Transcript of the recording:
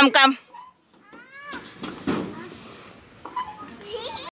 cầm cầm